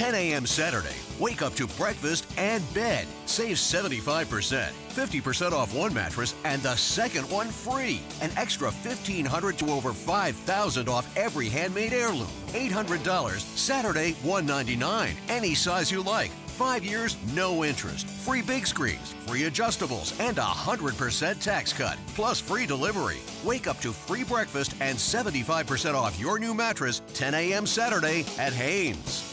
10 a.m. Saturday. Wake up to breakfast and bed. Save 75%, 50% off one mattress, and the second one free. An extra 1500 to over 5000 off every handmade Aireloom. $800, Saturday, 199 Any size you like. Five years, no interest. Free big screens, free adjustables, and a 100% tax cut. Plus free delivery. Wake up to free breakfast and 75% off your new mattress 10 a.m. Saturday at Haynes.